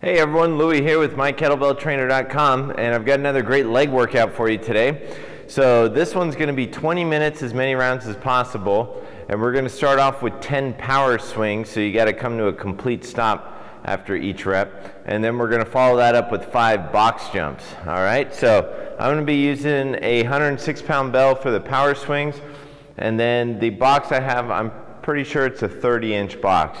Hey everyone, Louie here with mykettlebelltrainer.com and I've got another great leg workout for you today. So this one's going to be 20 minutes, as many rounds as possible, and we're going to start off with 10 power swings, so you got to come to a complete stop after each rep. And then we're going to follow that up with five box jumps. All right, so I'm going to be using a 106 pound bell for the power swings, and then the box I have, I'm pretty sure it's a 30 inch box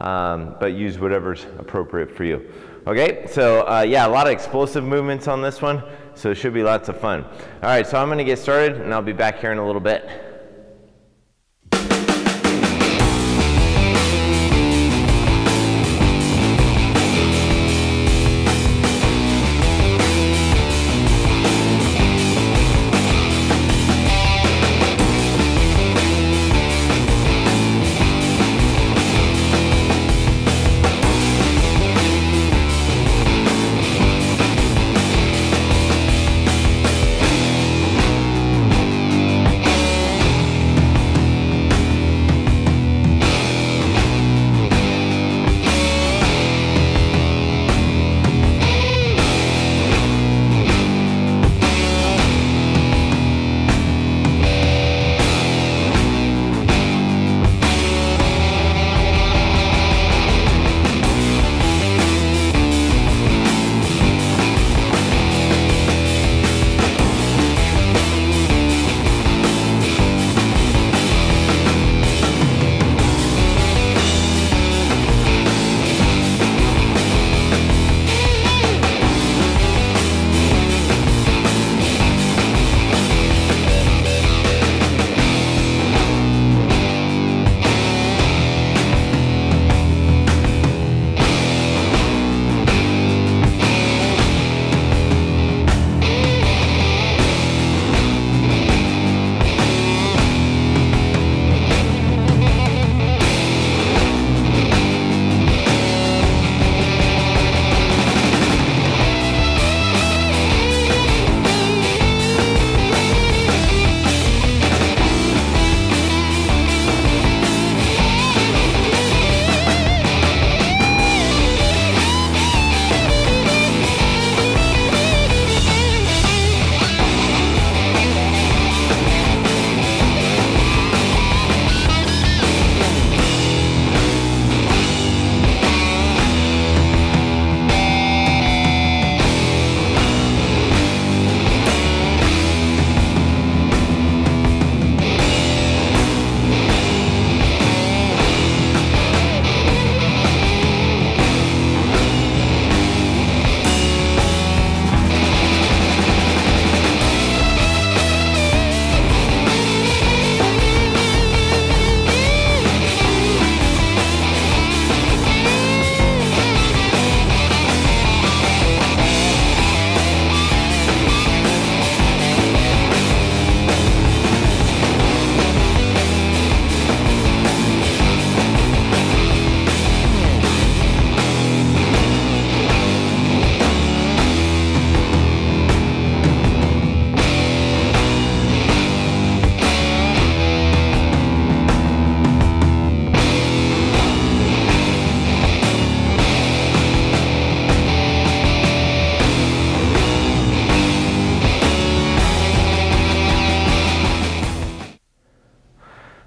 um, but use whatever's appropriate for you. Okay, so uh, yeah, a lot of explosive movements on this one, so it should be lots of fun. All right, so I'm gonna get started and I'll be back here in a little bit.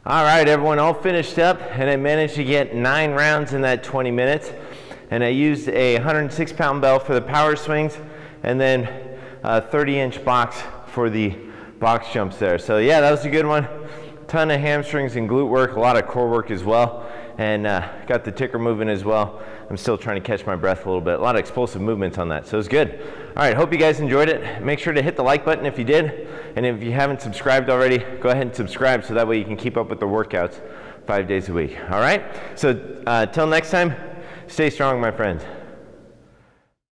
All right, everyone, all finished up, and I managed to get nine rounds in that 20 minutes. And I used a 106 pound bell for the power swings, and then a 30 inch box for the box jumps there. So, yeah, that was a good one. Ton of hamstrings and glute work, a lot of core work as well and uh, got the ticker moving as well. I'm still trying to catch my breath a little bit. A lot of explosive movements on that, so it's good. All right, hope you guys enjoyed it. Make sure to hit the like button if you did, and if you haven't subscribed already, go ahead and subscribe so that way you can keep up with the workouts five days a week. All right, so uh, till next time, stay strong, my friends.